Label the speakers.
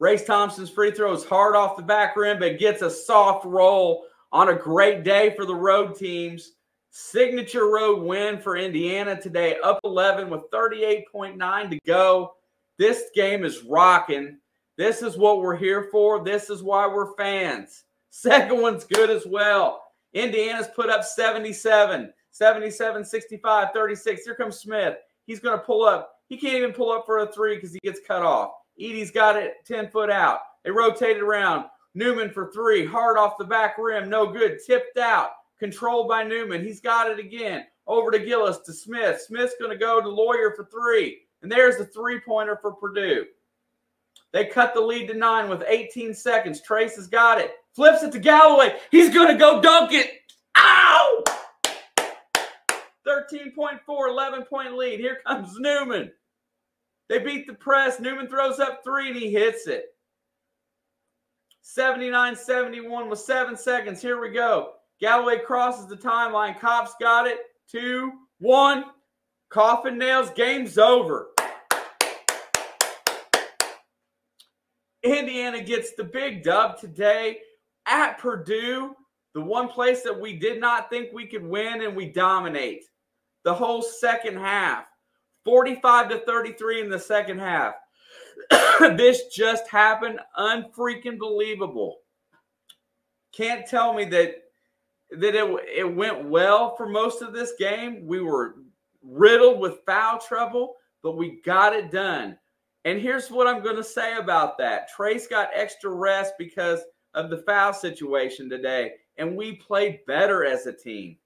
Speaker 1: Race Thompson's free throw is hard off the back rim, but gets a soft roll on a great day for the road teams. Signature road win for Indiana today, up 11 with 38.9 to go. This game is rocking. This is what we're here for. This is why we're fans. Second one's good as well. Indiana's put up 77, 77, 65, 36. Here comes Smith. He's going to pull up. He can't even pull up for a three because he gets cut off. Edey's got it 10 foot out. They rotate it around. Newman for three, hard off the back rim, no good. Tipped out, controlled by Newman. He's got it again. Over to Gillis to Smith. Smith's going to go to Loyer for three. And there's the three pointer for Purdue. They cut the lead to nine with 18 seconds. Trayce has got it. Flips it to Galloway. He's going to go dunk it. Ow! 13.4, 11 point lead. Here comes Newman. They beat the press. Newman throws up three and he hits it. 79 71 with seven seconds. Here we go. Galloway crosses the timeline. Kopp's got it. Two, one. Coffin nails. Game's over. Indiana gets the big dub today at Purdue, the one place that we did not think we could win and we dominate the whole second half. 45 to 33 in the second half. this just happened unfreaking believable. Can't tell me that that it, it went well for most of this game. We were riddled with foul trouble, but we got it done. And here's what I'm going to say about that. Trayce got extra rest because of the foul situation today, and we played better as a team.